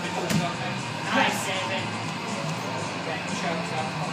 Nice, David. Then chokes up.